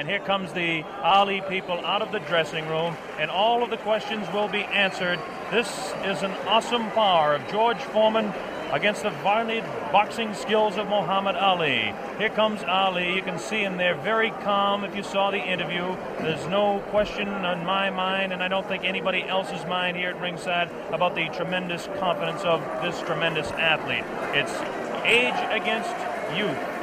And here comes the Ali people out of the dressing room, and all of the questions will be answered. This is an awesome power of George Foreman against the varied boxing skills of Muhammad Ali. Here comes Ali. You can see him there very calm if you saw the interview. There's no question on my mind, and I don't think anybody else's mind here at ringside about the tremendous confidence of this tremendous athlete. It's age against youth.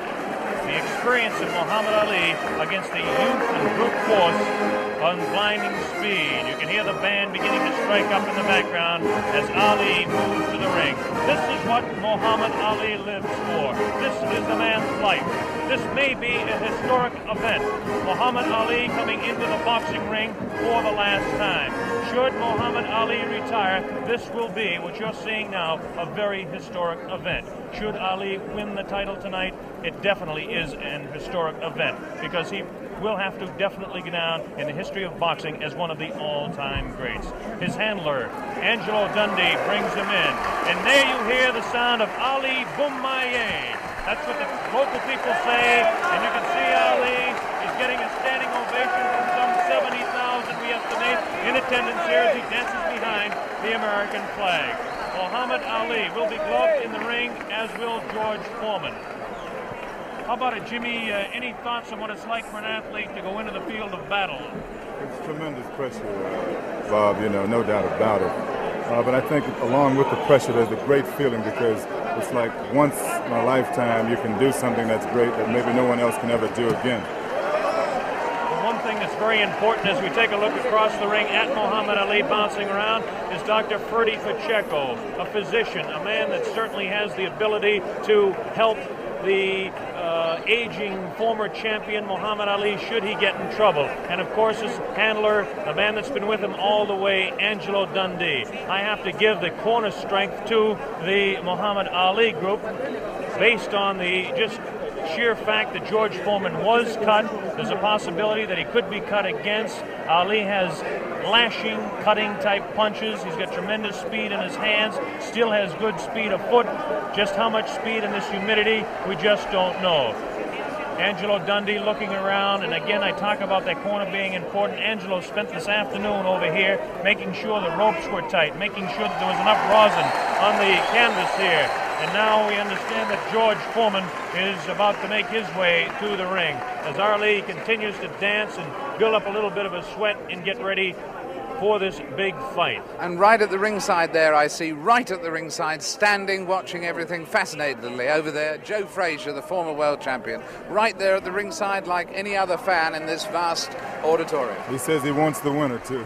The experience of Muhammad Ali against the youth and brute force on blinding speed. You can hear the band beginning to strike up in the background as Ali moves to the ring. This is what Muhammad Ali lives for. This is the man's life. This may be a historic event. Muhammad Ali coming into the boxing ring for the last time. Should Muhammad Ali retire, this will be, what you're seeing now, a very historic event. Should Ali win the title tonight, it definitely is an historic event because he will have to definitely go down in the history of boxing as one of the all-time greats. His handler, Angelo Dundee, brings him in. And there you hear the sound of Ali Bomaye. That's what the local people say, and you can see Ali is getting a standing ovation from some 70,000, we estimate, in attendance here as he dances behind the American flag. Muhammad Ali will be gloved in the ring, as will George Foreman. How about it, Jimmy? Uh, any thoughts on what it's like for an athlete to go into the field of battle? It's tremendous pressure, uh, Bob, you know, no doubt about it. Uh, but I think along with the pressure, there's a great feeling because it's like once in a lifetime you can do something that's great that maybe no one else can ever do again. One thing that's very important as we take a look across the ring at Muhammad Ali bouncing around is Dr. Ferdy Pacheco, a physician, a man that certainly has the ability to help the uh, aging former champion Muhammad Ali should he get in trouble. And of course, his handler, the man that's been with him all the way, Angelo Dundee. I have to give the corner strength to the Muhammad Ali group based on the just sheer fact that George Foreman was cut. There's a possibility that he could be cut against. Ali has lashing, cutting type punches. He's got tremendous speed in his hands, still has good speed of foot. Just how much speed in this humidity, we just don't know. Angelo Dundee looking around, and again, I talk about that corner being important. Angelo spent this afternoon over here making sure the ropes were tight, making sure that there was enough rosin on the canvas here. And now we understand that George Foreman is about to make his way to the ring as Ali continues to dance and build up a little bit of a sweat and get ready for this big fight. And right at the ringside there, I see right at the ringside, standing, watching everything fascinatedly over there, Joe Frazier, the former world champion, right there at the ringside, like any other fan in this vast auditorium. He says he wants the winner, too.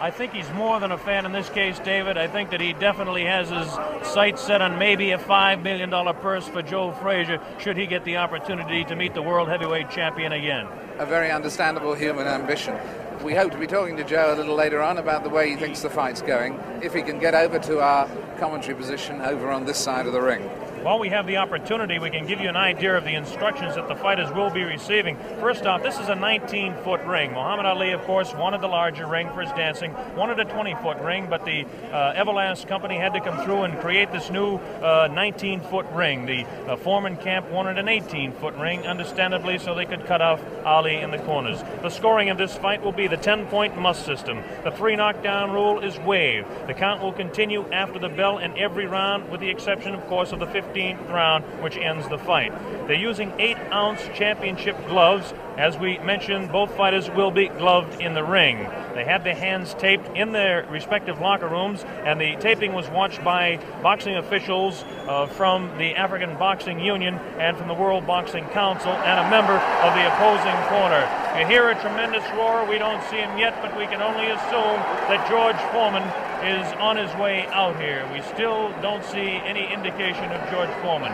I think he's more than a fan in this case, David. I think that he definitely has his sights set on maybe a $5 million purse for Joe Frazier should he get the opportunity to meet the world heavyweight champion again. A very understandable human ambition. We hope to be talking to Joe a little later on about the way he thinks the fight's going, if he can get over to our commentary position over on this side of the ring. While we have the opportunity, we can give you an idea of the instructions that the fighters will be receiving. First off, this is a 19 foot ring. Muhammad Ali, of course, wanted the larger ring for his dancing, wanted a 20 foot ring, but the uh, Everlast company had to come through and create this new 19 uh, foot ring. The uh, Foreman camp wanted an 18 foot ring, understandably, so they could cut off Ali in the corners. The scoring of this fight will be the 10 point must system. The three knockdown rule is waived. The count will continue after the bell in every round, with the exception, of course, of the 15 15th round, which ends the fight. They're using 8 ounce championship gloves. As we mentioned, both fighters will be gloved in the ring. They had their hands taped in their respective locker rooms, and the taping was watched by boxing officials uh, from the African Boxing Union and from the World Boxing Council and a member of the opposing corner. You hear a tremendous roar. We don't see him yet, but we can only assume that George Foreman is on his way out here. We still don't see any indication of George Foreman.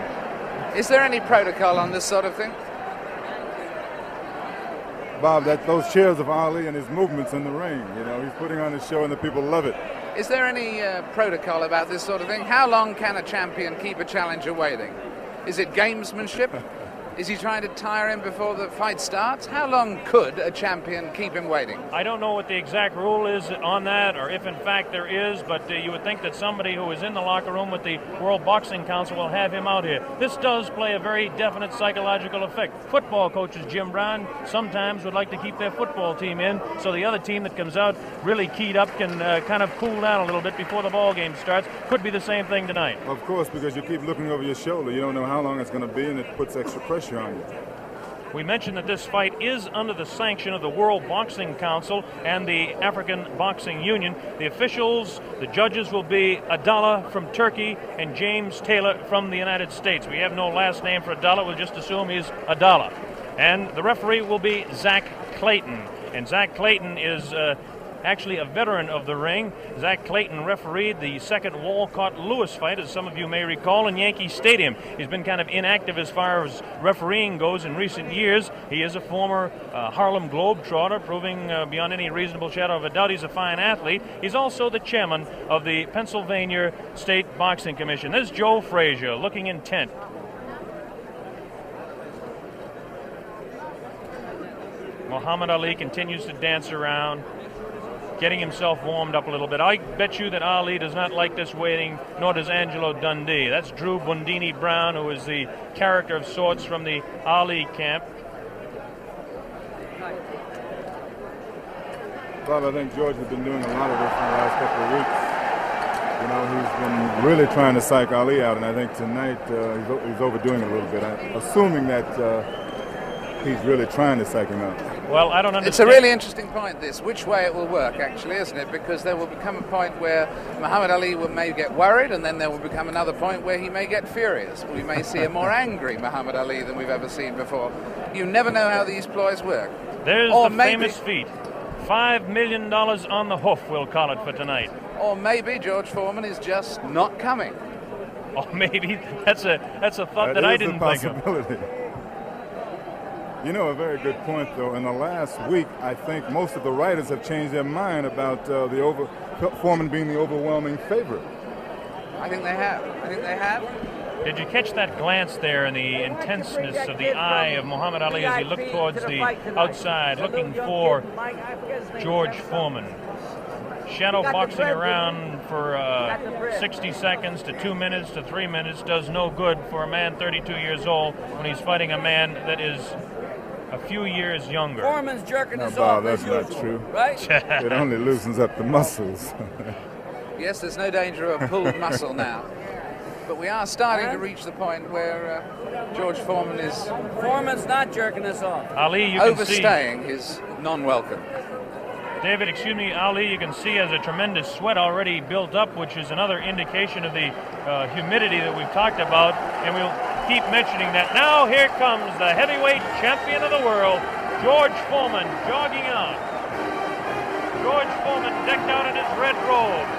Is there any protocol on this sort of thing? Bob, that those cheers of Ali and his movements in the ring, you know, he's putting on a show and the people love it. Is there any uh, protocol about this sort of thing? How long can a champion keep a challenger waiting? Is it gamesmanship? Is he trying to tire him before the fight starts? How long could a champion keep him waiting? I don't know what the exact rule is on that, or if in fact there is, but uh, you would think that somebody who is in the locker room with the World Boxing Council will have him out here. This does play a very definite psychological effect. Football coaches, Jim Brown, sometimes would like to keep their football team in so the other team that comes out really keyed up can uh, kind of cool down a little bit before the ball game starts. Could be the same thing tonight. Of course, because you keep looking over your shoulder. You don't know how long it's going to be, and it puts extra pressure on you. We mentioned that this fight is under the sanction of the World Boxing Council and the African Boxing Union. The officials, the judges will be Adala from Turkey and James Taylor from the United States. We have no last name for Adala, we'll just assume he's Adala. And the referee will be Zach Clayton. And Zach Clayton is uh, actually a veteran of the ring. Zach Clayton refereed the second Walcott Louis fight, as some of you may recall, in Yankee Stadium. He's been kind of inactive as far as refereeing goes in recent years. He is a former uh, Harlem Globetrotter, proving uh, beyond any reasonable shadow of a doubt he's a fine athlete. He's also the chairman of the Pennsylvania State Boxing Commission. This is Joe Frazier looking intent. Muhammad Ali continues to dance around getting himself warmed up a little bit. I bet you that Ali does not like this waiting, nor does Angelo Dundee. That's Drew Bundini Brown, who is the character of sorts from the Ali camp. Bob, I think George has been doing a lot of this in the last couple of weeks. You know, he's been really trying to psych Ali out, and I think tonight uh, he's, he's, overdoing it a little bit. I, assuming that uh, he's really trying to psych him out. Well, I don't understand. It's a really interesting point, this, which way it will work, actually, isn't it? Because there will become a point where Muhammad Ali will, may get worried, and then there will become another point where he may get furious. We may see a more angry Muhammad Ali than we've ever seen before. You never know how these ploys work. There's or the maybe, famous feat. Five million dollars on the hoof, we'll call it for tonight. Or maybe George Foreman is just not coming. Or maybe that's a that's a thought that, that I didn't think of. You know, a very good point, though. In the last week, I think most of the writers have changed their mind about uh, the over Foreman being the overwhelming favorite. I think they have. I think they have. Did you catch that glance there and the intenseness of the eye of Muhammad Ali as he looked towards the outside, looking for George Foreman? Shadow boxing around for uh, 60 seconds to two minutes to three minutes does no good for a man 32 years old when he's fighting a man that is a few years younger. Foreman's jerking no, us Bob, off. that's not usual, true. Right? it only loosens up the muscles. yes, there's no danger of a pulled muscle now. But we are starting to reach the point where uh, George Foreman is. Foreman's not jerking us off. Ali, you overstaying see, his non-welcome. David, excuse me, Ali, you can see has a tremendous sweat already built up, which is another indication of the uh, humidity that we've talked about. And we'll keep mentioning that. Now here comes the heavyweight champion of the world, George Foreman, jogging out. George Foreman decked out in his red robe,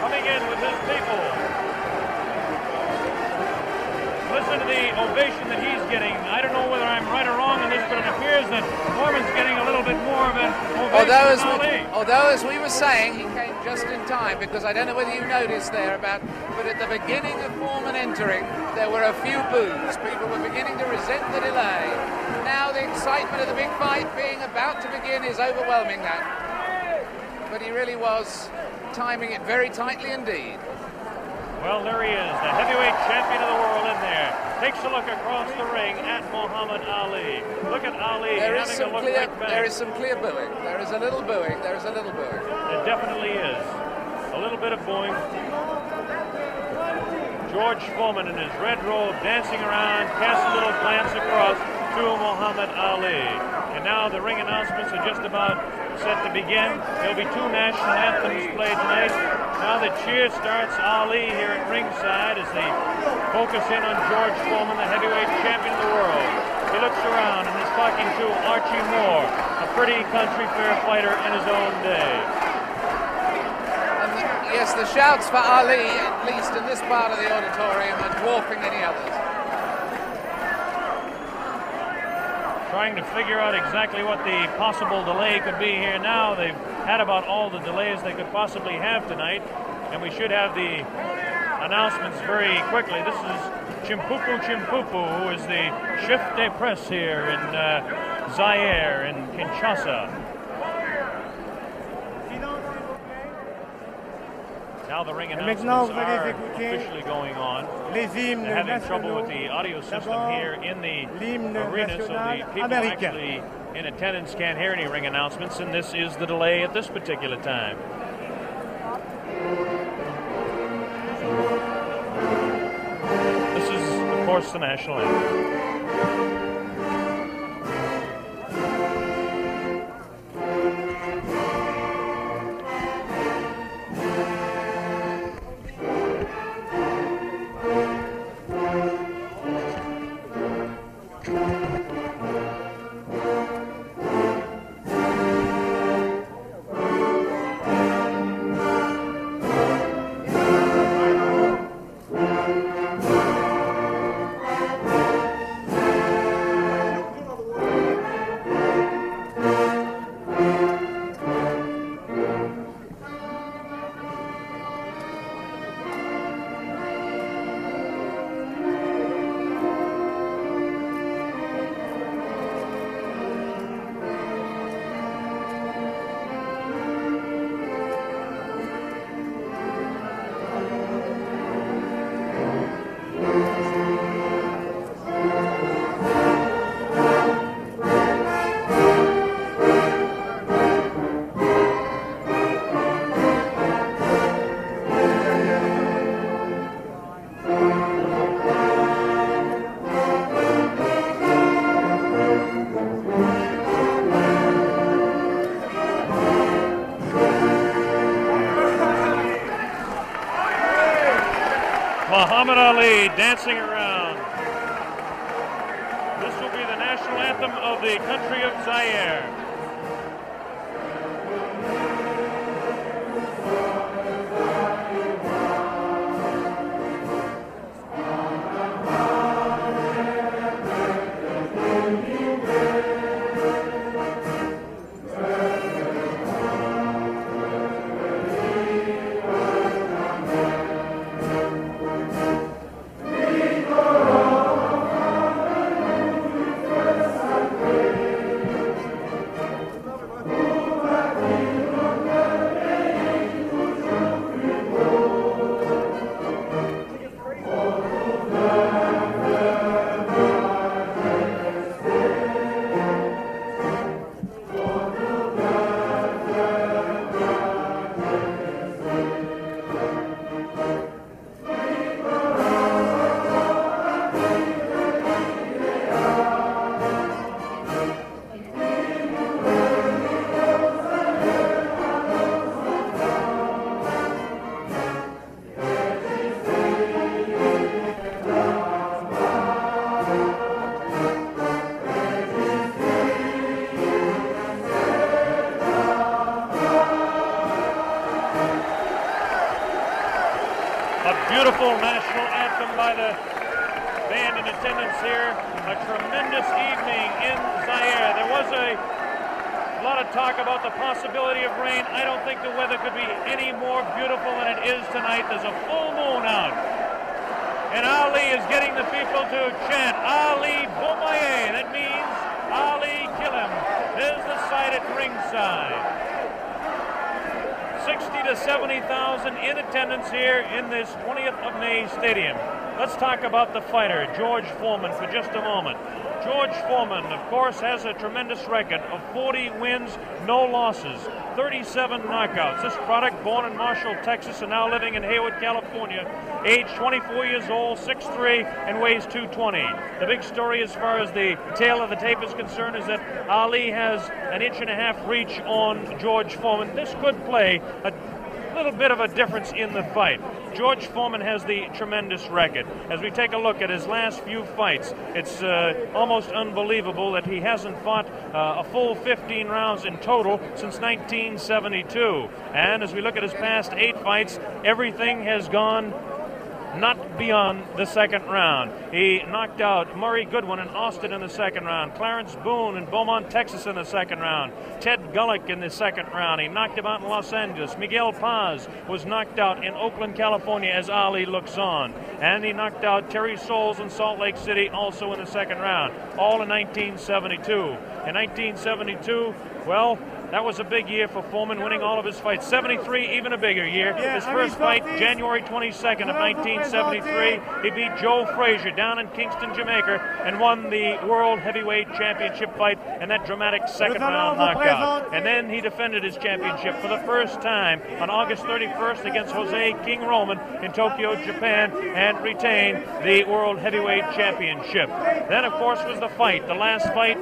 coming in with his people. Listen to the ovation that he's getting. I don't know whether I'm right or wrong in this, but it appears that Foreman's getting a little bit more of an oh, ovation although as, we, although, as we were saying, he came just in time because I don't know whether you noticed there about, but at the beginning of Foreman entering, there were a few boos. People were beginning to resent the delay. Now the excitement of the big fight being about to begin is overwhelming that. But he really was timing it very tightly indeed. Well, there he is, the heavyweight champion of the world in there. Takes a look across the ring at Muhammad Ali. Look at Ali there having a look clear, right back. There is some clear booing. There is a little booing. There is a little booing. It definitely is. A little bit of booing. George Foreman in his red robe dancing around, casts a little glance across to Muhammad Ali. And now the ring announcements are just about set to begin. There'll be two national anthems played tonight. Now the cheer starts Ali here at ringside as they focus in on George Foreman, the heavyweight champion of the world. He looks around and is talking to Archie Moore, a pretty country fair fighter in his own day. Yes, the shouts for Ali, at least in this part of the auditorium, are dwarfing any others. Trying to figure out exactly what the possible delay could be here now. They've had about all the delays they could possibly have tonight, and we should have the announcements very quickly. This is Chimpupu Chimpupu, who is the chef de presse here in uh, Zaire, in Kinshasa. Now the ring announcements are officially going on. They're having trouble with the audio system here in the arena, so the people actually in attendance can't hear any ring announcements, and this is the delay at this particular time. This is, of course, the national anthem. Country of Zaire. The people to chant Ali Bomaye. That means Ali kill him. There's the sight at ringside. 60 to 70,000 in attendance here in this 20th of May stadium. Let's talk about the fighter, George Foreman, for just a moment. George Foreman, of course, has a tremendous record of 40 wins, no losses, 37 knockouts. This product, born in Marshall, Texas, and now living in Hayward, California, age 24 years old, 6'3", and weighs 220. The big story as far as the tale of the tape is concerned is that Ali has an inch and a half reach on George Foreman. This could play a little bit of a difference in the fight. George Foreman has the tremendous record. As we take a look at his last few fights, it's uh, almost unbelievable that he hasn't fought uh, a full 15 rounds in total since 1972. And as we look at his past eight fights, everything has gone not beyond the second round. He knocked out Murray Goodwin in Austin in the second round, Clarence Boone in Beaumont, Texas in the second round, Ted Gullick in the second round. He knocked him out in Los Angeles. Miguel Paz was knocked out in Oakland, California as Ali looks on. And he knocked out Terry Soules in Salt Lake City also in the second round, all in 1972. In 1972, well, that was a big year for Foreman, winning all of his fights. 73, even a bigger year. his first fight, January 22nd of 1973, he beat Joe Frazier down in Kingston, Jamaica, and won the World Heavyweight Championship fight and that dramatic second round knockout. And then he defended his championship for the first time on August 31st against Jose King Roman in Tokyo, Japan, and retained the World Heavyweight Championship. Then, of course, was the fight, the last fight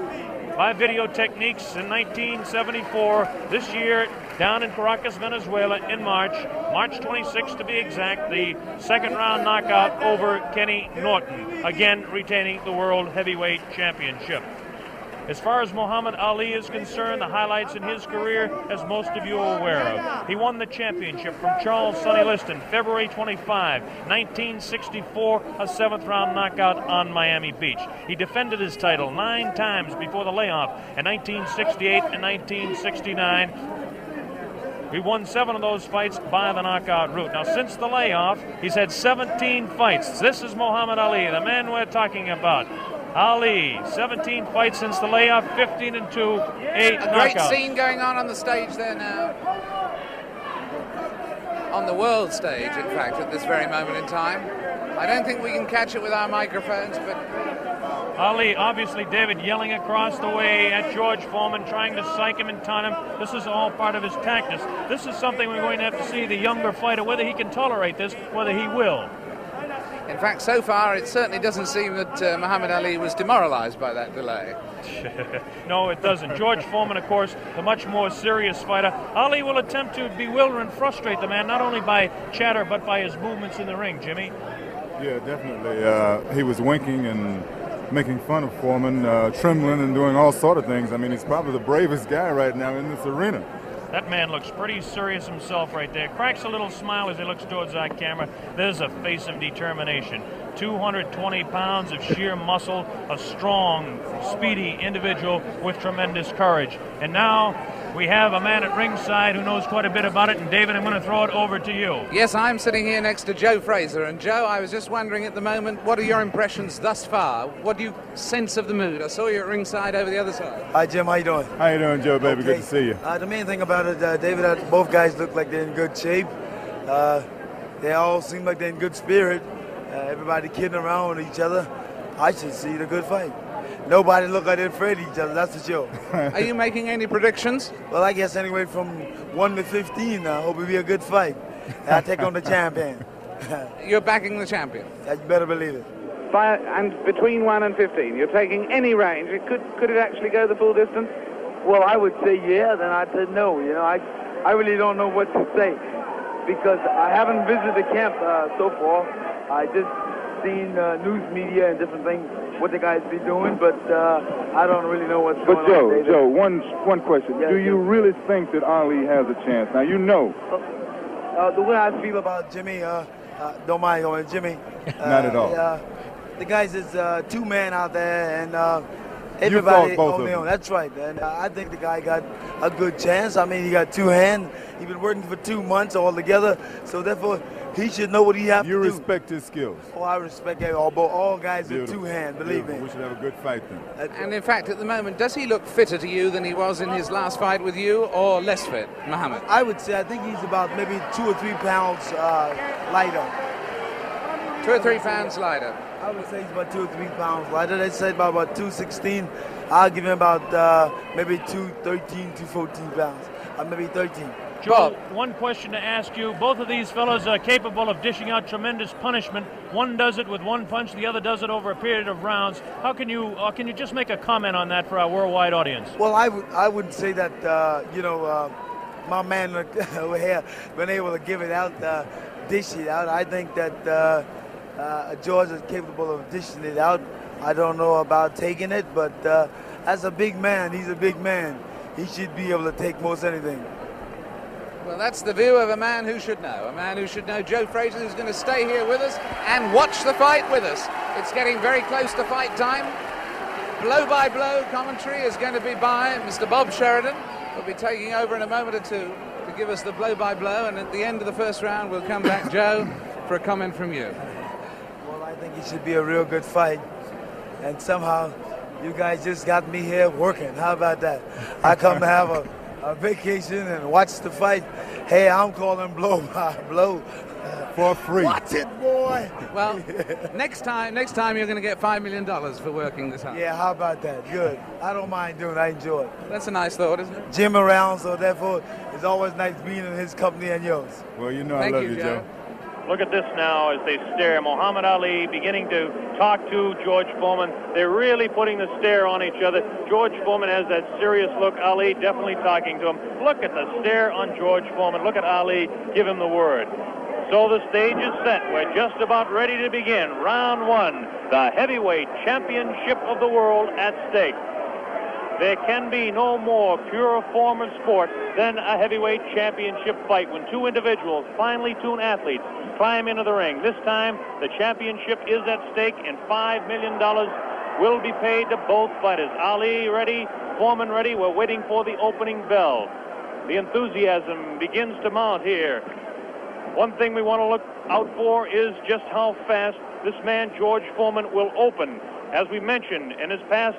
by Video Techniques in 1974. This year, down in Caracas, Venezuela, in March, March 26th to be exact, the second round knockout over Kenny Norton, again retaining the World Heavyweight Championship. As far as Muhammad Ali is concerned, the highlights in his career, as most of you are aware of. He won the championship from Charles Sonny Liston February 25, 1964, a seventh round knockout on Miami Beach. He defended his title nine times before the layoff in 1968 and 1969. He won seven of those fights by the knockout route. Now, since the layoff, he's had 17 fights. This is Muhammad Ali, the man we're talking about. Ali, 17 fights since the layoff, 15 and 2, 8 A great scene going on on the stage there now. On the world stage, in fact, at this very moment in time. I don't think we can catch it with our microphones, but Ali, obviously, David yelling across the way at George Foreman, trying to psych him and taunt him. This is all part of his tactics. This is something we're going to have to see the younger fighter, whether he can tolerate this, whether he will. In fact, so far, it certainly doesn't seem that uh, Muhammad Ali was demoralized by that delay. no, it doesn't. George Foreman, of course, the much more serious fighter. Ali will attempt to bewilder and frustrate the man, not only by chatter, but by his movements in the ring, Jimmy. Yeah, definitely. Uh, he was winking and making fun of Foreman, uh, trembling and doing all sort of things. I mean, he's probably the bravest guy right now in this arena. That man looks pretty serious himself right there. Cracks a little smile as he looks towards that camera. There's a face of determination. 220 pounds of sheer muscle, a strong, speedy individual with tremendous courage. And now we have a man at ringside who knows quite a bit about it. And David, I'm going to throw it over to you. Yes, I'm sitting here next to Joe Frazier, And Joe, I was just wondering at the moment, what are your impressions thus far? What do you sense of the mood? I saw you at ringside over the other side. Hi, Jim. How you doing? How you doing, Joe, baby? Okay. Good to see you. Uh, the main thing about it, uh, David, uh, both guys look like they're in good shape. Uh, they all seem like they're in good spirit. Uh, everybody kidding around with each other. I should see the good fight. Nobody look like they're afraid of each other, that's for sure. Are you making any predictions? well, I guess anyway from 1 to 15, I hope it'll be a good fight. I take on the champion. You're backing the champion. you better believe it. By, and between 1 and 15, you're taking any range. It could, could it actually go the full distance? Well, I would say yeah, then I'd say no. You know, I, I really don't know what to say because I haven't visited the camp uh, so far. I just seen uh, news media and different things what the guys be doing, but uh, I don't really know what's But going Joe, on. But Joe, Joe, one one question: Yes, Do you sir. really think that Ali has a chance? Now you know, Uh, the way I feel about Jimmy, uh, uh, don't mind going, Jimmy. Uh, Not at all. Uh, the guys is uh, two men out there, and uh, everybody on their own. them. That's right, and uh, I think the guy got a good chance. I mean, he got two hands. He's been working for two months altogether, so therefore he should know what he has you to do. You respect his skills. Oh, I respect it. all, but all guys with Beautiful. two-hand, Believe Beautiful. me. We should have a good fight then. And in fact, at the moment, does he look fitter to you than he was in his last fight with you, or less fit, Muhammad? I would say I think he's about maybe two or three pounds uh, lighter. Two or three pounds lighter. I would say he's about two or three pounds lighter. They say about, about 216. I'll give him about uh, maybe 213, 214 pounds. Uh, maybe 13. Joe, one question to ask you. Both of these fellows are capable of dishing out tremendous punishment. One does it with one punch, the other does it over a period of rounds. How can you uh, can you just make a comment on that for our worldwide audience? Well, I would I wouldn't say that uh, you know uh, my man over here been able to give it out, uh, dish it out. I think that uh, uh, George is capable of dishing it out. I don't know about taking it, but uh, as a big man, he's a big man. He should be able to take most anything. Well, that's the view of a man who should know. A man who should know Joe Frazier, who's going to stay here with us and watch the fight with us. It's getting very close to fight time. Blow by blow commentary is going to be by Mr. Bob Sheridan. He'll be taking over in a moment or two to give us the blow by blow, and at the end of the first round, we'll come back, Joe, for a comment from you. Well, I think it should be a real good fight. And somehow, you guys just got me here working. How about that? I come to have a, a vacation and watch the fight. Hey, I'm calling blow by uh, blow uh, for free. Watch it, boy. Well, next time, next time you're going to get five million dollars for working this hard. Yeah, how about that? Good. I don't mind doing. it. I enjoy it. That's a nice thought, isn't it? Jim around, so therefore it's always nice being in his company and yours. Well, you know Thank I love you, you, Joe. Joe. Look at this now as they stare. Muhammad Ali beginning to talk to George Foreman. They're really putting the stare on each other. George Foreman has that serious look. Ali definitely talking to him. Look at the stare on George Foreman. Look at Ali give him the word. So the stage is set. We're just about ready to begin. Round one, the heavyweight championship of the world at stake. There can be no more pure form of sport than a heavyweight championship fight when two individuals, finely tuned athletes, climb into the ring. This time, the championship is at stake, and $5 million will be paid to both fighters. Ali ready, Foreman ready. We're waiting for the opening bell. The enthusiasm begins to mount here. One thing we want to look out for is just how fast this man, George Foreman, will open. As we mentioned, in his past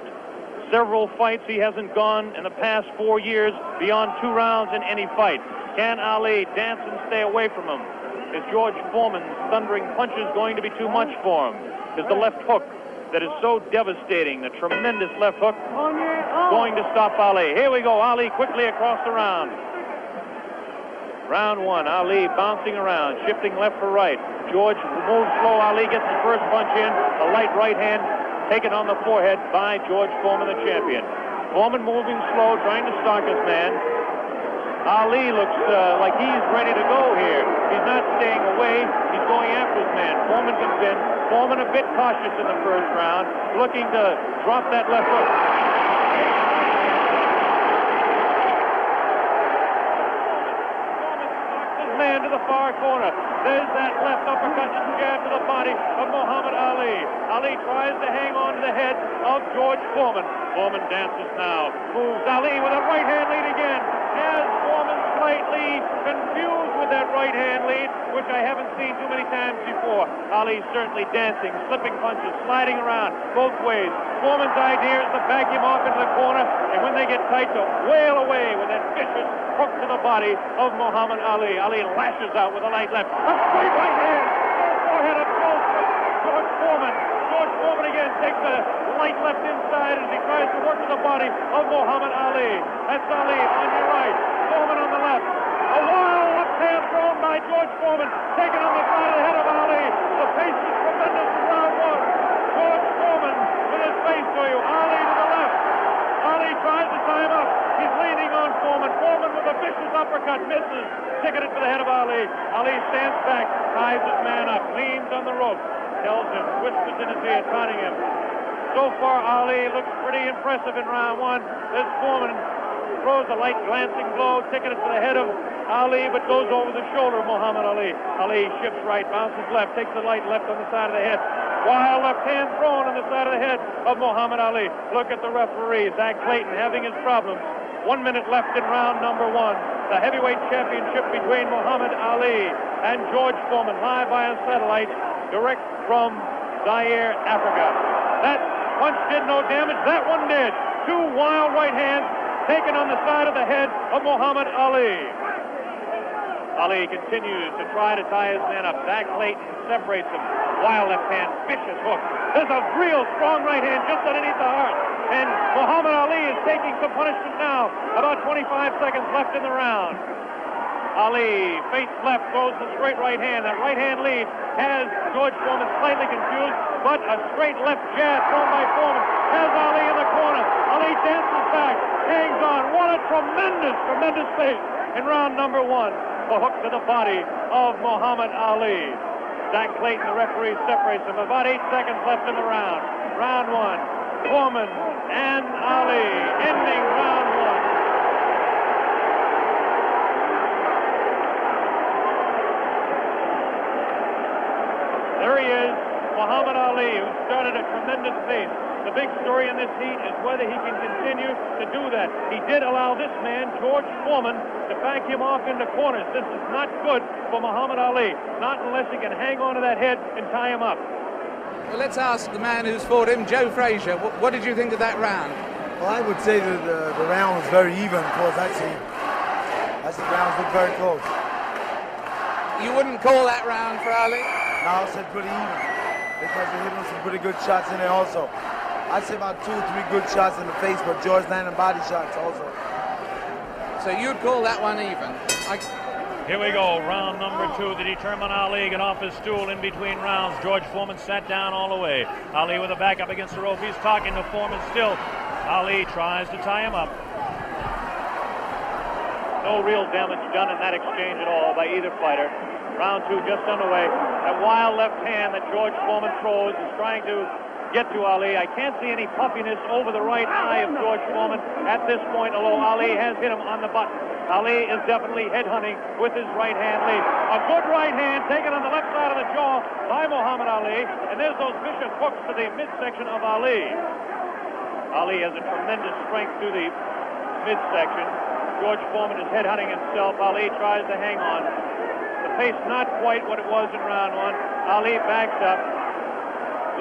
several fights, he hasn't gone in the past four years beyond two rounds in any fight. Can Ali dance and stay away from him? Is George Foreman's thundering punches going to be too much for him? Is the left hook that is so devastating, the tremendous left hook, going to stop Ali? Here we go, Ali quickly across the round. Round one, Ali bouncing around, shifting left for right. George moves slow. Ali gets the first punch in. A light right hand taken on the forehead by George Foreman, the champion. Foreman moving slow, trying to stalk his man. Ali looks uh, like he's ready to go here. He's not staying away. He's going after his man. Foreman comes in. Foreman a bit cautious in the first round, looking to drop that left hook. Man to the far corner. There's that left uppercut and jab to the body of Muhammad Ali. Ali tries to hang on to the head of George Foreman. Foreman dances now. Moves Ali with a right hand lead again. Has Foreman slightly confused with that right hand lead, which I haven't seen too many times before. Ali's certainly dancing, slipping punches, sliding around both ways. Foreman's idea is to back him off into the corner, and when they get tight, to wail away with that vicious hook to the body of Muhammad Ali. Ali lashes out with a light left. A straight right hand. Forehead of George Foreman. George Foreman again takes a light left inside as he tries to work to the body of Muhammad Ali. That's Ali on your right. Foreman on the left. A wild left hand thrown by George Foreman. Taken on the side of the head of Ali. The pace is tremendous in round one. George Foreman with his face to you. Ali to the left. Ali tries to him up. He's leaning on Foreman. Foreman with a vicious uppercut misses. Ticketed to the head of Ali. Ali stands back, ties his man up, leans on the rope, tells him, whispers in his ear, taunting him. So far, Ali looks pretty impressive in round one. This Foreman throws a light glancing blow, taking it to the head of Ali, but goes over the shoulder of Muhammad Ali. Ali shifts right, bounces left, takes the light left on the side of the head. Wild left hand thrown on the side of the head of Muhammad Ali. Look at the referee, Zach Clayton, having his problems. One minute left in round number one. The heavyweight championship between Muhammad Ali and George Foreman, live via satellite, direct from Zaire, Africa. That punch did no damage. That one did. Two wild right hands taken on the side of the head of Muhammad Ali. Ali continues to try to tie his man up. Zach Clayton separates him. Wild left hand, vicious hook. There's a real strong right hand just underneath the heart. And Muhammad Ali is taking some punishment now. About 25 seconds left in the round. Ali feints left, throws the straight right hand. That right hand lead has George Foreman slightly confused, but a straight left jab thrown by Foreman has Ali in the corner. Ali dances back, hangs on. What a tremendous, tremendous pace in round number one. The hook to the body of Muhammad Ali. Zach Clayton, the referee, separates them. About eight seconds left in the round. Round one. Foreman and Ali ending round one. At a tremendous pace. The big story in this heat is whether he can continue to do that. He did allow this man, George Foreman, to back him off into corners. This is not good for Muhammad Ali, not unless he can hang on to that head and tie him up. Well, let's ask the man who's fought him, Joe Frazier. What, what did you think of that round? Well, I would say that the, the round was very even. Of course, actually, actually, the rounds look very close. You wouldn't call that round for Ali? No, I said pretty even because he hit him some pretty good shots in there also. I'd say about two or three good shots in the face, but George landed body shots also. So you'd call that one even? I... Here we go, round number two the determine Ali get off his stool in between rounds. George Foreman sat down all the way. Ali with a back up against the rope. He's talking to Foreman still. Ali tries to tie him up. No real damage done in that exchange at all by either fighter. Round two just underway. That wild left hand that George Foreman throws is trying to get to Ali. I can't see any puffiness over the right eye of George Foreman at this point, although Ali has hit him on the button. Ali is definitely headhunting with his right hand lead. A good right hand taken on the left side of the jaw by Muhammad Ali, and there's those vicious hooks to the midsection of Ali. Ali has a tremendous strength through the midsection. George Foreman is headhunting himself. Ali tries to hang on. Pace not quite what it was in round one. Ali backs up,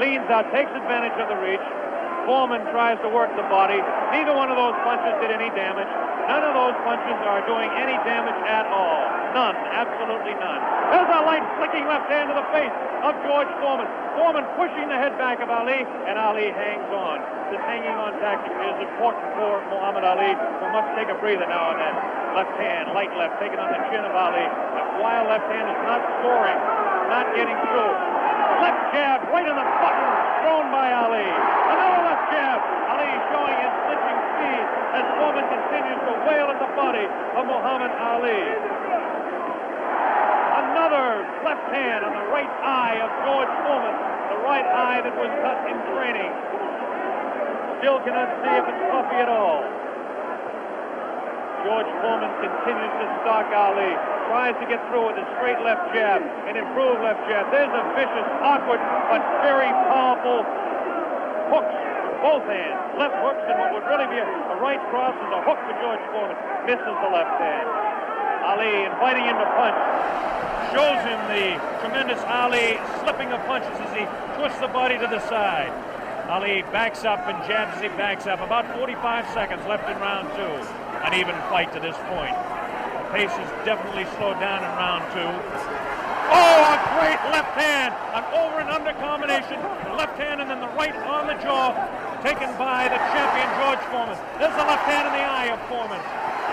leans out, takes advantage of the reach. Foreman tries to work the body. Neither one of those punches did any damage. None of those punches are doing any damage at all. None, absolutely none. There's a light flicking left hand to the face of George Foreman. Foreman pushing the head back of Ali, and Ali hangs on. This hanging on tactic is important for Muhammad Ali, who must take a breather now and then. Left hand, light left, taken on the chin of Ali. That wild left hand is not scoring, not getting through. Left jab right in the button, thrown by Ali. Another left jab. Ali showing his clinching speed as Foreman continues to wail at the body of Muhammad Ali. Another left hand on the right eye of George Foreman, the right eye that was cut in training. Still cannot see if it's puffy at all. George Foreman continues to stalk Ali, tries to get through with a straight left jab, an improved left jab. There's a vicious, awkward, but very powerful with both hands. Left hooks and what would really be a, a right cross is a hook for George Foreman. Misses the left hand. Ali inviting him to punch. Shows him the tremendous Ali slipping of punches as he twists the body to the side. Ali backs up and jabs as he backs up. About 45 seconds left in round two. An even fight to this point. The pace is definitely slowed down in round two. Oh, a great left hand. An over and under combination. Left hand and then the right on the jaw. Taken by the champion, George Foreman. There's the left hand in the eye of Foreman.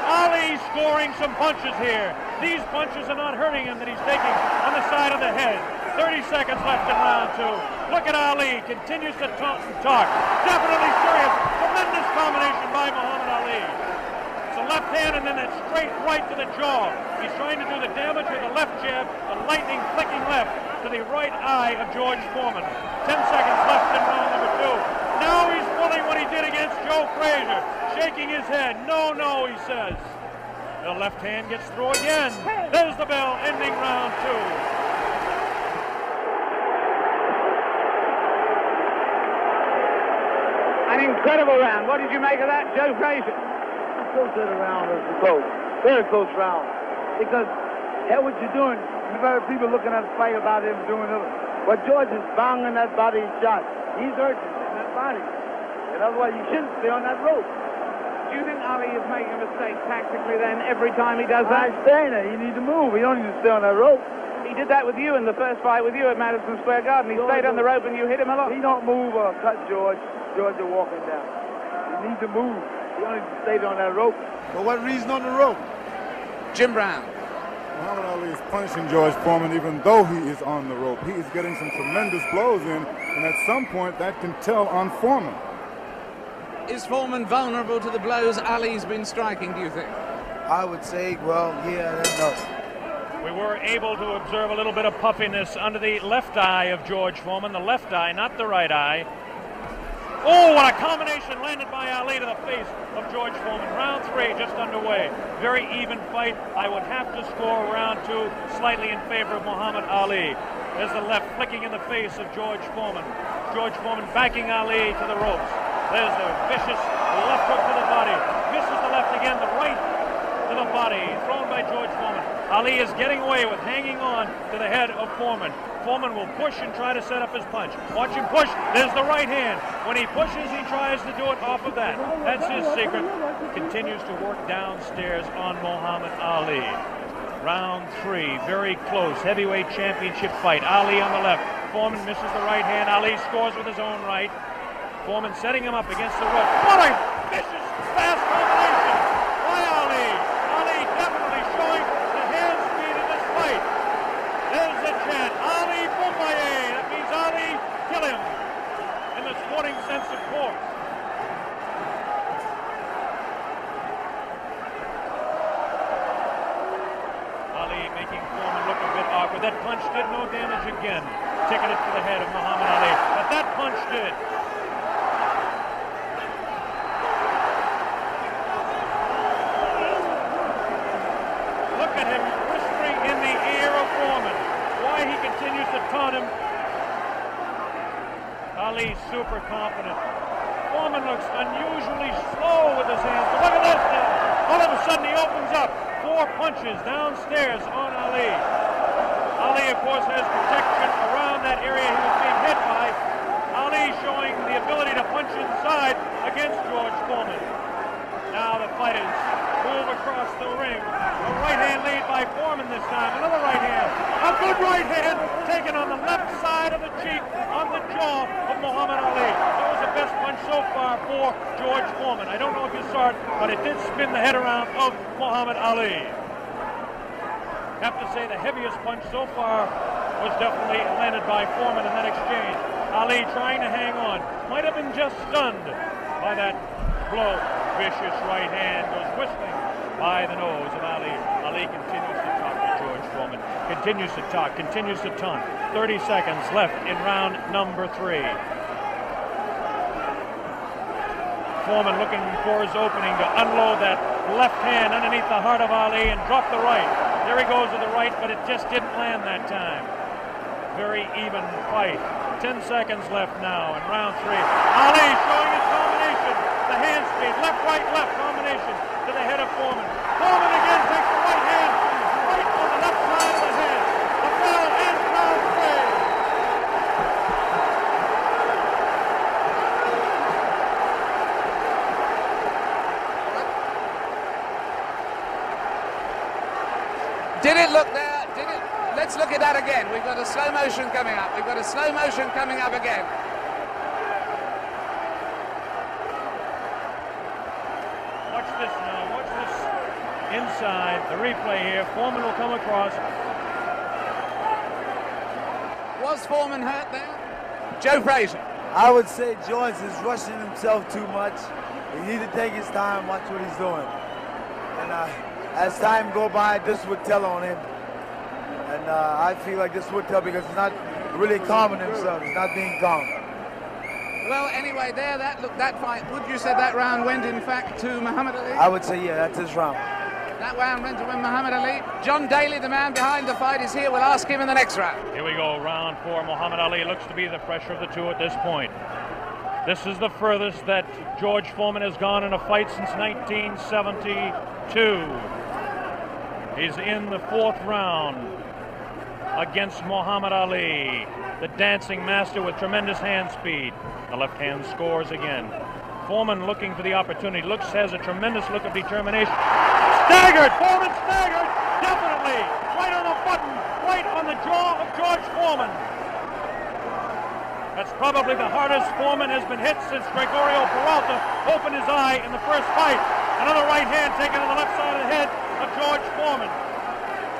Ali scoring some punches here. These punches are not hurting him that he's taking on the side of the head. 30 seconds left in round two. Look at Ali. Continues to talk and talk. Definitely serious. Tremendous combination by Muhammad Ali. It's a left hand and then that straight right to the jaw. He's trying to do the damage with the left jab, the lightning flicking left to the right eye of George Foreman. 10 seconds left in round number two. Now he's pulling what he did against Joe Frazier, shaking his head. No, no, he says. The left hand gets through again. There's the bell, ending round two. An incredible round. What did you make of that, Joe Frazier? Close to the round is close. Very close round. Because hell what you're doing, you've heard people looking at the fight about him doing it. But George is banging that body shot. He's hurting in that body. And otherwise you shouldn't stay on that rope. Do you think Ali is making a mistake tactically then every time he does I'm that? saying that. You need to move. You don't need to stay on that rope. He did that with you in the first fight with you at Madison Square Garden. He George, stayed on the rope and you hit him a lot. He don't move or cut George. George is walking down. You need to move. You don't need to stay on that rope. For what reason on the rope? Jim Brown. Muhammad Ali is punishing George Foreman even though he is on the rope. He is getting some tremendous blows in, and at some point that can tell on Foreman. Is Foreman vulnerable to the blows Ali's been striking, do you think? I would say, well, yeah, no. We were able to observe a little bit of puffiness under the left eye of George Foreman, the left eye, not the right eye. Oh, what a combination landed by Ali to the face of George Foreman. Round three just underway. Very even fight. I would have to score round two slightly in favor of Muhammad Ali. There's the left flicking in the face of George Foreman. George Foreman backing Ali to the ropes. There's a vicious left hook to the body. Misses the left again, the right to the body, thrown by George Foreman. Ali is getting away with hanging on to the head of Foreman. Foreman will push and try to set up his punch. Watch him push. There's the right hand. When he pushes, he tries to do it off of that. That's his secret. Continues to work downstairs on Muhammad Ali. Round three, very close. Heavyweight championship fight. Ali on the left. Foreman misses the right hand. Ali scores with his own right. Foreman setting him up against the rope. What a vicious, fast combination by Ali. Ali definitely showing the hand speed in this fight. There's the chant. Ali Bomaye. That means Ali, kill him. In the sporting sense, of course. Ali making Foreman look a bit awkward. That punch did no damage again. Taking it to the head of Muhammad Ali. But that punch did. Look at him whispering in the ear of Foreman. Why he continues to taunt him. Ali super confident. Foreman looks unusually slow with his hands. But look at this now. All of a sudden he opens up. Four punches downstairs on Ali. Ali, of course, has protection around that area he was being hit by. Ali showing the ability to punch inside against George Foreman. Now the fighters move across the ring. A right hand lead by Foreman this time. Another right hand. A good right hand taken on the left side of the cheek, on the jaw of Muhammad Ali. That was the best punch so far for George Foreman. I don't know if you saw it, but it did spin the head around of Muhammad Ali. Have to say the heaviest punch so far was definitely landed by Foreman in that exchange. Ali trying to hang on. Might have been just stunned by that blow. Vicious right hand goes whistling by the nose of Ali. Ali continues to talk to George Foreman. Continues to talk, continues to taunt. 30 seconds left in round number three. Foreman looking for his opening to unload that left hand underneath the heart of Ali and drop the right. There he goes with the right, but it just didn't land that time. Very even fight. 10 seconds left now in round three. Ali showing his combination. The hand speed, left, right, left combination to the head of Foreman. Foreman again takes the right hand, right on the left side of the head. The bell ends round three. Did it look there? Did it? Let's look at that again. We've got a slow motion coming up. We've got a slow motion coming up again. Watch this now. Watch this inside. The replay here. Foreman will come across. Was Foreman hurt there? Joe Frazier. I would say George is rushing himself too much. He needs to take his time, watch what he's doing. And uh, as time go by, this would tell on him. And uh, I feel like this would tell because he's not really calming himself. He's not being calm. Well, anyway, there, that look, that fight. Would you say that round went, in fact, to Muhammad Ali? I would say, yeah, that's his round. That round went to win Muhammad Ali. John Daly, the man behind the fight, is here. We'll ask him in the next round. Here we go. Round four. Muhammad Ali looks to be the fresher of the two at this point. This is the furthest that George Foreman has gone in a fight since 1972. He's in the fourth round against Muhammad Ali, the dancing master with tremendous hand speed. The left hand scores again. Foreman looking for the opportunity. Looks has a tremendous look of determination. Staggered! Foreman staggered! Definitely! Right on the button, right on the jaw of George Foreman. That's probably the hardest Foreman has been hit since Gregorio Peralta opened his eye in the first fight. Another right hand taken on the left side of the head George Foreman.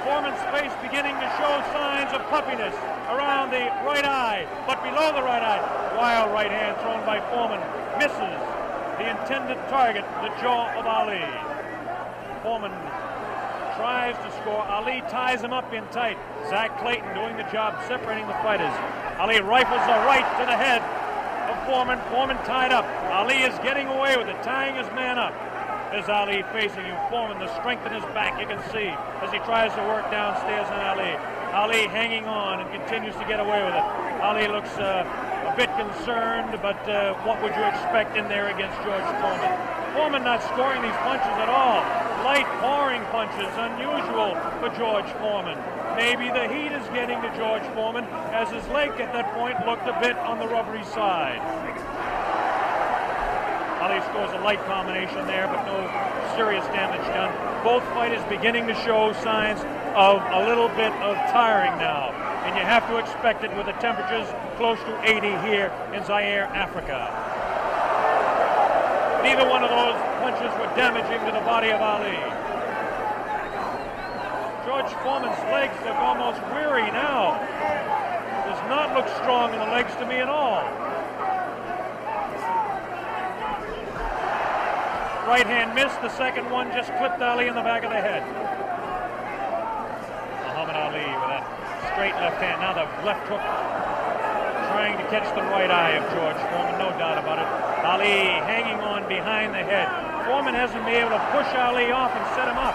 Foreman's face beginning to show signs of puffiness around the right eye, but below the right eye. Wild right hand thrown by Foreman misses the intended target, the jaw of Ali. Foreman tries to score. Ali ties him up in tight. Zach Clayton doing the job separating the fighters. Ali rifles the right to the head of Foreman. Foreman tied up. Ali is getting away with it, tying his man up. There's Ali facing you. Foreman, the strength in his back, you can see as he tries to work downstairs on Ali. Ali hanging on and continues to get away with it. Ali looks uh, a bit concerned, but uh, what would you expect in there against George Foreman? Foreman not scoring these punches at all. Light pouring punches, unusual for George Foreman. Maybe the heat is getting to George Foreman as his leg at that point looked a bit on the rubbery side. Ali scores a light combination there, but no serious damage done. Both fighters beginning to show signs of a little bit of tiring now. And you have to expect it with the temperatures close to 80 here in Zaire, Africa. Neither one of those punches were damaging to the body of Ali. George Foreman's legs look almost weary now. Does not look strong in the legs to me at all. Right hand missed. The second one just clipped Ali in the back of the head. Muhammad Ali with that straight left hand. Now the left hook trying to catch the right eye of George Foreman, no doubt about it. Ali hanging on behind the head. Foreman hasn't been able to push Ali off and set him up.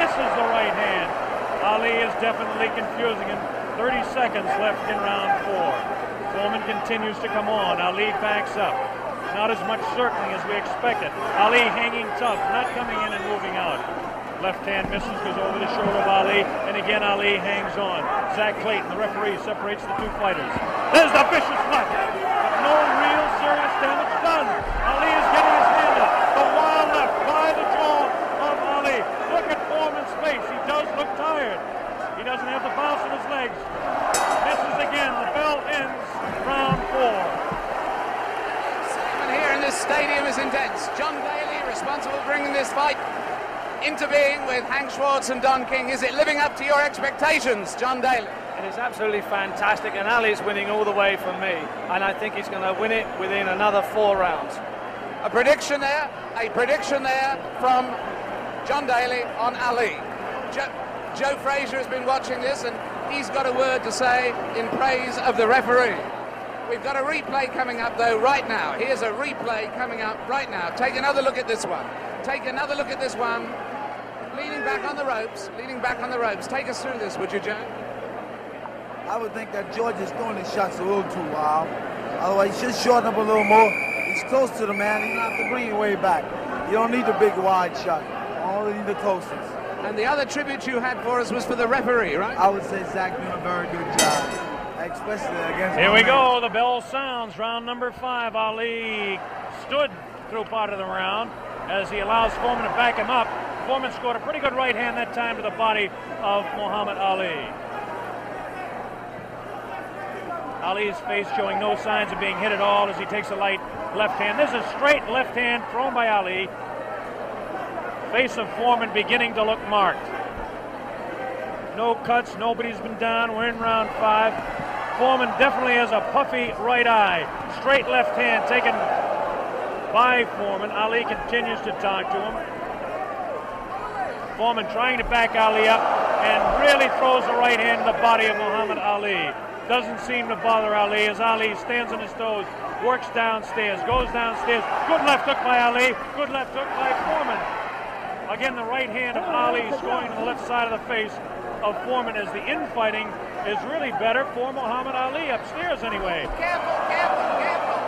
Misses the right hand. Ali is definitely confusing him. 30 seconds left in round four. Foreman continues to come on. Ali backs up. Not as much certainly as we expected. Ali hanging tough, not coming in and moving out. Left hand misses, goes over the shoulder of Ali, and again Ali hangs on. Zach Clayton, the referee, separates the two fighters. There's the vicious left. But no real serious damage done. Ali is getting his hand up. The wild left by the jaw of Ali. Look at Foreman's face. He does look tired. He doesn't have the bounce in his legs. Misses again. The bell ends round four this stadium is intense. John Daly, responsible for bringing this fight into being with Hank Schwartz and Don King. Is it living up to your expectations, John Daly? It is absolutely fantastic, and Ali's winning all the way from me. And I think he's going to win it within another four rounds. A prediction there, a prediction there from John Daly on Ali. Joe, Joe Frazier has been watching this, and he's got a word to say in praise of the referee. We've got a replay coming up, though, right now. Here's a replay coming up right now. Take another look at this one. Take another look at this one. Leaning back on the ropes. Leaning back on the ropes. Take us through this, would you, Joe? I would think that George is throwing his shots a little too wild. Otherwise, he should shorten up a little more. He's close to the man. He's not have to bring it way back. You don't need the big wide shot. Only need the closest. And the other tribute you had for us was for the referee, right? I would say Zach doing a very good job especially against. Here we go. The bell sounds. Round number five. Ali stood through part of the round as he allows Foreman to back him up. Foreman scored a pretty good right hand that time to the body of Muhammad Ali. Ali's face showing no signs of being hit at all as he takes a light left hand. This is a straight left hand thrown by Ali. Face of Foreman beginning to look marked. No cuts, nobody's been down. We're in round five. Foreman definitely has a puffy right eye. Straight left hand taken by Foreman. Ali continues to talk to him. Foreman trying to back Ali up and really throws the right hand in the body of Muhammad Ali. Doesn't seem to bother Ali as Ali stands on his toes, works downstairs, goes downstairs. Good left hook by Ali, good left hook by Foreman. Again, the right hand of Ali is going to the left side of the face of Foreman as the infighting is really better for Muhammad Ali upstairs anyway. Careful, careful, careful.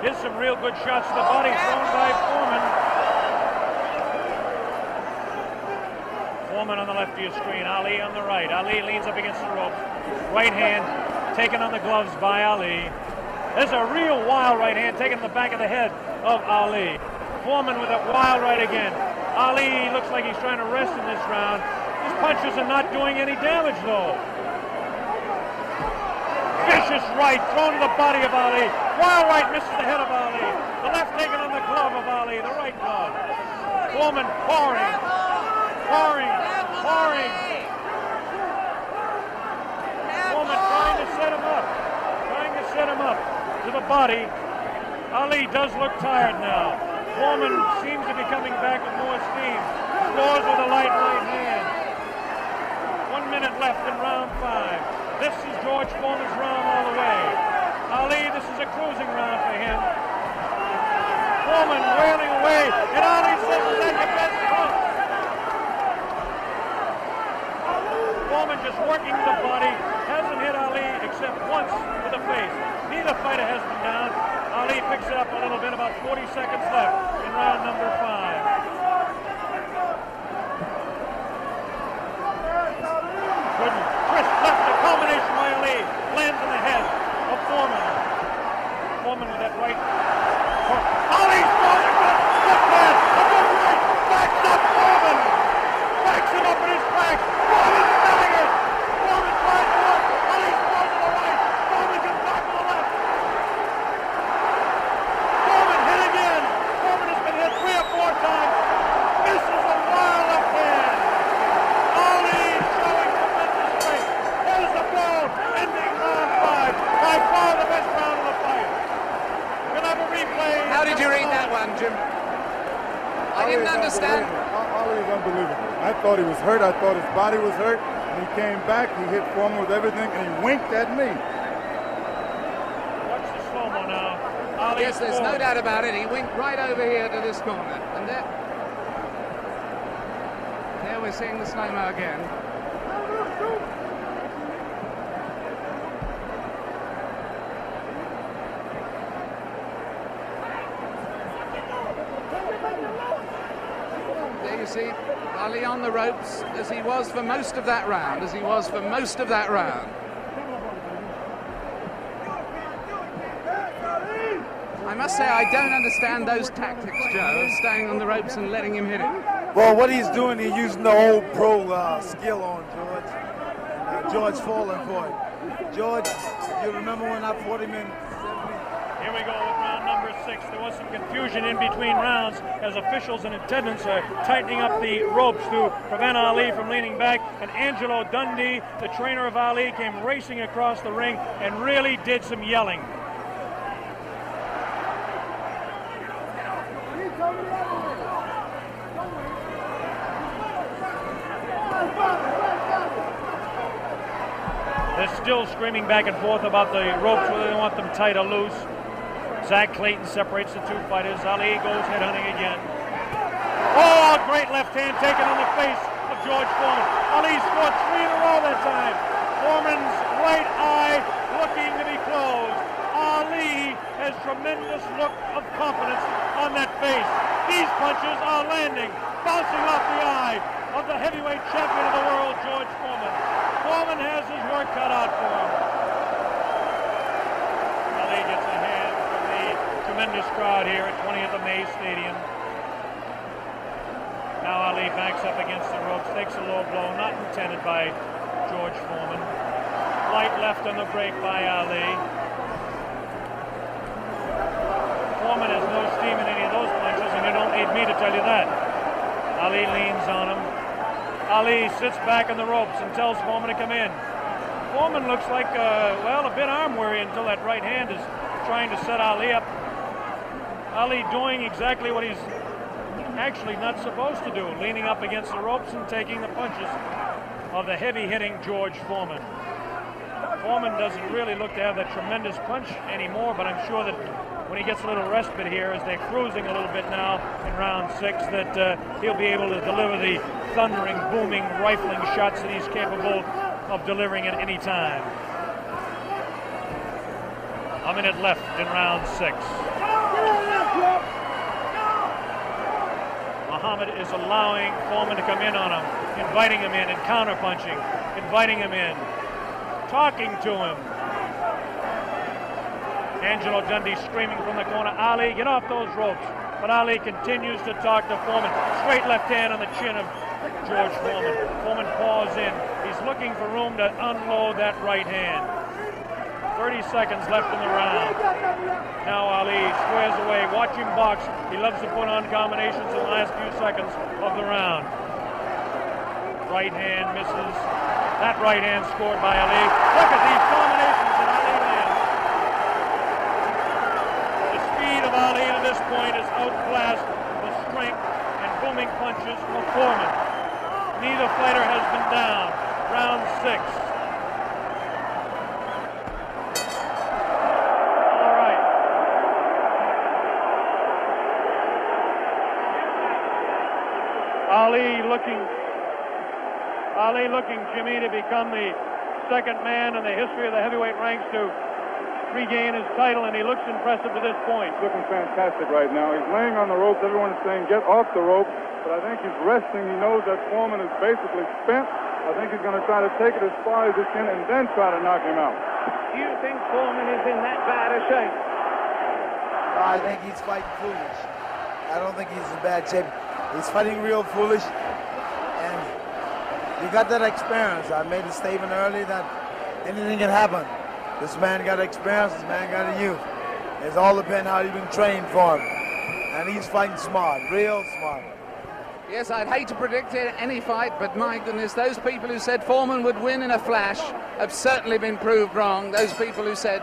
Here's some real good shots to the body thrown by Foreman. Foreman on the left of your screen, Ali on the right. Ali leans up against the rope. Right hand taken on the gloves by Ali. There's a real wild right hand taken in the back of the head of Ali. Foreman with a wild right again. Ali looks like he's trying to rest in this round. Punches are not doing any damage, though. Vicious right thrown to the body of Ali. Wild right misses the head of Ali. The left taken on the glove of Ali, the right glove. Foreman pouring, pouring, pouring. Foreman trying to set him up, trying to set him up to the body. Ali does look tired now. Foreman seems to be coming back with more steam. Scores with a light right hand minute left in round five. This is George Foreman's round all the way. Ali, this is a cruising round for him. Foreman wailing away, and Ali says, is that your best punch? Foreman just working the body, hasn't hit Ali except once to the face. Neither fighter has been down. Ali picks it up a little bit, about 40 seconds left in round number five. Good twist left, the combination by Ali, lands in the head of Foreman. Foreman with that right. Ali's falling, left hand, a good right, backs up Foreman, backs him up in his back. Foreman staggers. Foreman tries to look. Ali's thrown to the right. Foreman gets back to the left. Foreman hit again. Foreman has been hit three or four times. Misses a wild left hand. Ali showing tremendous strength. Here's the blow, ending round five. By far the best round of the fight. We'll have a replay. How did you read that one, Jim? I Ali didn't is understand. unbelievable. Ali Ali is unbelievable. I thought he was hurt. I thought his body was hurt. And he came back. He hit Foreman with everything, and he winked at me. Watch the slow-mo now. Ali Yes, there's no doubt about it. He winked right over here to this corner. And there, there we're seeing the slow-mo again. There you see Ali on the ropes as he was for most of that round, as he was for most of that round. I must say I don't understand those tactics, Joe, of staying on the ropes and letting him hit it. Well, what he's doing, he's using the old pro uh, skill on George. And, uh, George falling for it. George, you remember when I fought him in 70? Here we go with round number six. There was some confusion in between rounds as officials and attendants are tightening up the ropes to prevent Ali from leaning back. And Angelo Dundee, the trainer of Ali, came racing across the ring and really did some yelling. They're still screaming back and forth about the ropes, whether they want them tight or loose. Zach Clayton separates the two fighters. Ali goes headhunting again. Oh, great left hand taken on the face of George Foreman. Ali scored three in a row that time. Foreman's right eye looking to be closed. Ali has tremendous look of confidence on that face. These punches are landing, bouncing off the eye of the heavyweight champion of the world, George Foreman. Foreman has his work cut out for him. Ali gets a hand from the tremendous crowd here at 20th of May Stadium. Now Ali backs up against the ropes, takes a low blow, not intended by George Foreman. Light left on the break by Ali. Foreman has no steam in any of those punches, and you don't need me to tell you that. Ali leans on him. Ali sits back on the ropes and tells Foreman to come in. Foreman looks like, uh, well, a bit arm weary until that right hand is trying to set Ali up. Ali doing exactly what he's actually not supposed to do, leaning up against the ropes and taking the punches of the heavy-hitting George Foreman. Foreman doesn't really look to have that tremendous punch anymore, but I'm sure that when he gets a little respite here, as they're cruising a little bit now in round six, that uh, he'll be able to deliver the thundering, booming, rifling shots that he's capable of delivering at any time. A minute left in round six. Muhammad is allowing Foreman to come in on him, inviting him in and counterpunching, inviting him in, talking to him. Angelo Dundee screaming from the corner, Ali, get off those ropes. But Ali continues to talk to Foreman. Straight left hand on the chin of George Foreman. Foreman paws in. He's looking for room to unload that right hand. 30 seconds left in the round. Now Ali squares away. Watch him box. He loves to put on combinations in the last few seconds of the round. Right hand misses. That right hand scored by Ali. Look at these combinations that Ali lands. The speed of Ali to this point is outclassed the strength and booming punches of Foreman. Neither fighter has been down. Round six. All right. Ali looking, Ali looking, Jimmy, to become the second man in the history of the heavyweight ranks to regain his title, and he looks impressive to this point. He's looking fantastic right now. He's laying on the ropes. Everyone's saying, get off the rope. But I think he's resting. He knows that Foreman is basically spent. I think he's going to try to take it as far as he can and then try to knock him out. Do you think Foreman is in that bad a shape? I think he's fighting foolish. I don't think he's in bad shape. He's fighting real foolish. And he got that experience. I made a statement early that anything can happen. This man got experience, this man got a youth. It's all depends how you've been trained for him. And he's fighting smart, real smart. Yes, I'd hate to predict any fight, but my goodness, those people who said Foreman would win in a flash have certainly been proved wrong. Those people who said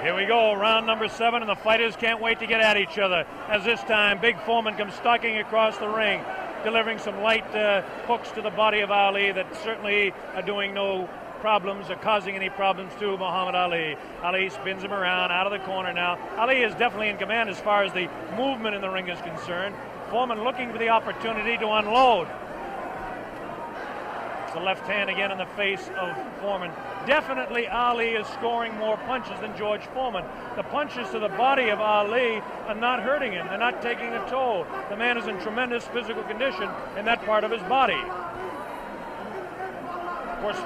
here we go, round number seven, and the fighters can't wait to get at each other. As this time, Big Foreman comes stalking across the ring, delivering some light uh, hooks to the body of Ali that certainly are doing no problems or causing any problems to Muhammad Ali. Ali spins him around out of the corner now. Ali is definitely in command as far as the movement in the ring is concerned. Foreman looking for the opportunity to unload. It's the left hand again in the face of Foreman. Definitely Ali is scoring more punches than George Foreman. The punches to the body of Ali are not hurting him. They're not taking a toll. The man is in tremendous physical condition in that part of his body. Of course,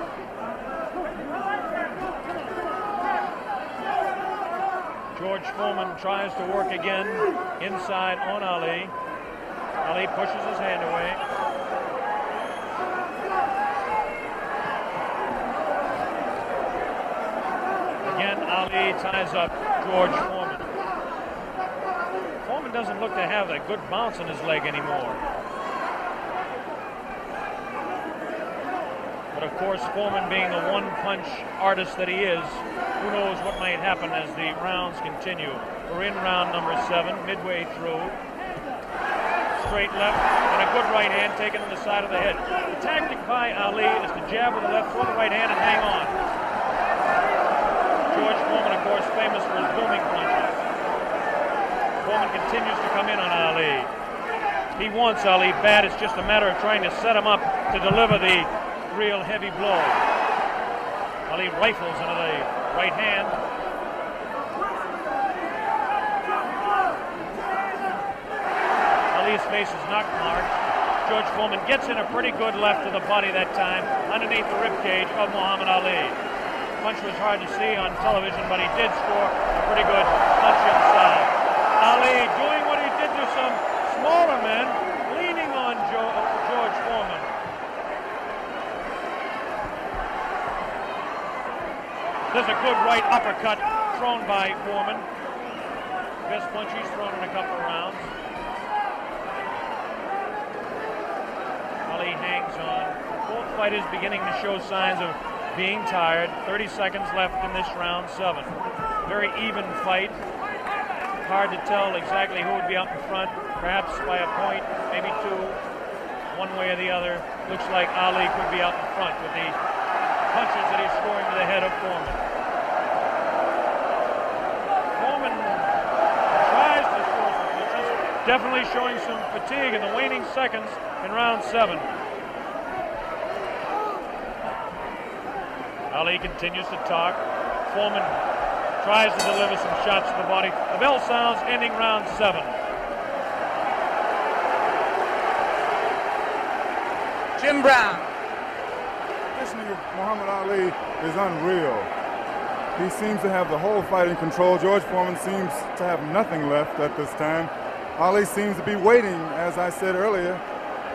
George Foreman tries to work again inside on Ali. Ali pushes his hand away. Ali ties up George Foreman. Foreman doesn't look to have a good bounce in his leg anymore. But of course, Foreman being the one-punch artist that he is, who knows what might happen as the rounds continue. We're in round number seven, midway through. Straight left and a good right hand taken on the side of the head. The tactic by Ali is to jab with the left, throw the right hand, and hang on. Foreman, of course, famous for his booming punches. Foreman continues to come in on Ali. He wants Ali bad. It's just a matter of trying to set him up to deliver the real heavy blow. Ali rifles into the right hand. Ali's face is not marked. George Foreman gets in a pretty good left to the body that time, underneath the rib cage of Muhammad Ali punch was hard to see on television, but he did score a pretty good punch inside. Ali doing what he did to some smaller men, leaning on jo George Foreman. There's a good right uppercut thrown by Foreman. Best punch he's thrown in a couple of rounds. Ali hangs on. Both fighters beginning to show signs of being tired. 30 seconds left in this round seven. Very even fight. Hard to tell exactly who would be out in front, perhaps by a point, maybe two, one way or the other. Looks like Ali could be out in front with the punches that he's scoring to the head of Foreman. Foreman tries to score some punches, definitely showing some fatigue in the waning seconds in round seven. Ali continues to talk. Foreman tries to deliver some shots to the body. The bell sounds, ending round seven. Jim Brown. This nigga, Muhammad Ali, is unreal. He seems to have the whole fight in control. George Foreman seems to have nothing left at this time. Ali seems to be waiting, as I said earlier,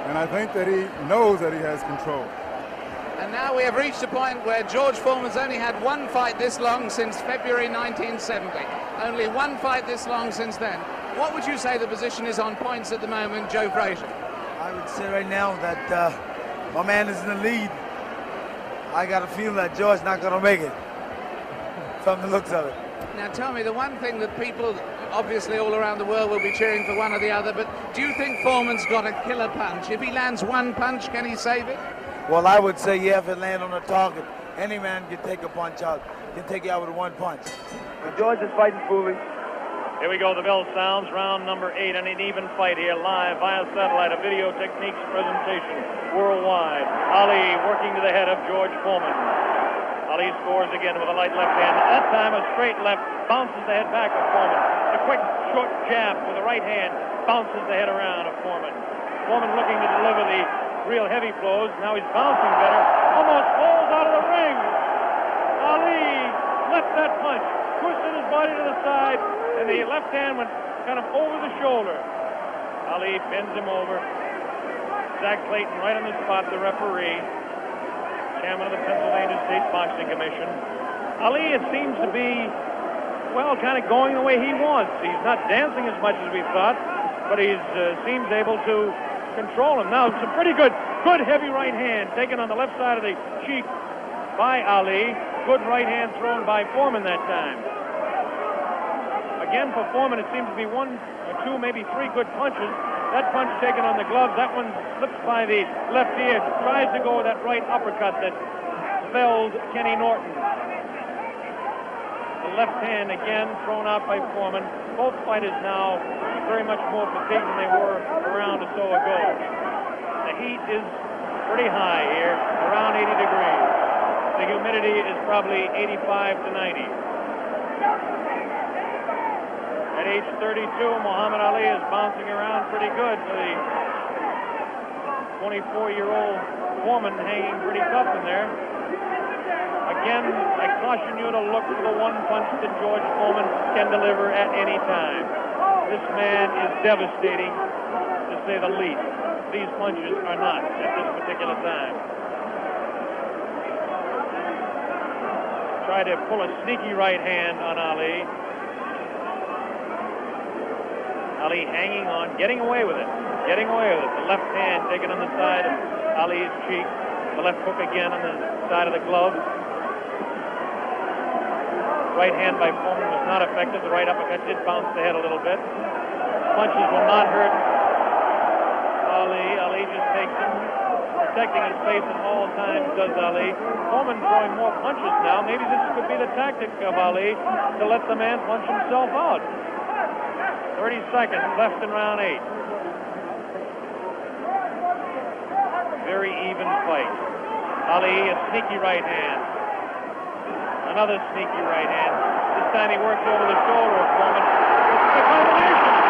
and I think that he knows that he has control. And now we have reached a point where George Foreman's only had one fight this long since February 1970. Only one fight this long since then. What would you say the position is on points at the moment, Joe Frazier? I would say right now that uh, my man is in the lead. I got a feeling that George's not going to make it from the looks of it. Now tell me, the one thing that people obviously all around the world will be cheering for one or the other, but do you think Foreman's got a killer punch? If he lands one punch, can he save it? Well, I would say, yeah, if it land on a target, any man can take a punch out, can take you out with one punch. But George is fighting foolish. Here we go. The bell sounds. Round number eight, and an even fight here live via satellite. A video techniques presentation worldwide. Ali working to the head of George Foreman. Ali scores again with a light left hand. That time a straight left bounces the head back of Foreman. A quick short jab with the right hand bounces the head around of Foreman. Foreman looking to deliver the real heavy blows. Now he's bouncing better. Almost falls out of the ring. Ali left that punch, twisted his body to the side, and the left hand went kind of over the shoulder. Ali bends him over. Zack Clayton right on the spot, the referee, chairman of the Pennsylvania State Boxing Commission. Ali, it seems to be, well, kind of going the way he wants. He's not dancing as much as we thought, but he uh, seems able to control him. Now, some pretty good, good heavy right hand taken on the left side of the cheek by Ali. Good right hand thrown by Foreman that time. Again, for Foreman, it seems to be one or two, maybe three good punches. That punch taken on the glove, that one slips by the left ear, tries to go with that right uppercut that felled Kenny Norton. The left hand again thrown out by Foreman. Both fighters now very much more fatigued than they were a round or so ago. The heat is pretty high here, around 80 degrees. The humidity is probably 85 to 90. At age 32, Muhammad Ali is bouncing around pretty good for the 24-year-old woman hanging pretty tough in there. Again, I caution you to look for the one punch that George Foreman can deliver at any time. This man is devastating, to say the least. These punches are not at this particular time. Try to pull a sneaky right hand on Ali. Ali hanging on, getting away with it, getting away with it. The left hand taken on the side of Ali's cheek. The left hook again on the side of the glove. Right hand by Foreman was not effective. The right uppercut did bounce the head a little bit. Punches will not hurt Ali. Ali just takes him, protecting his face at all times, does Ali. Foreman throwing more punches now. Maybe this could be the tactic of Ali to let the man punch himself out. 30 seconds left in round eight. Very even fight. Ali, a sneaky right hand. Another sneaky right hand. This time he works over the shoulder of Foreman. It's combination.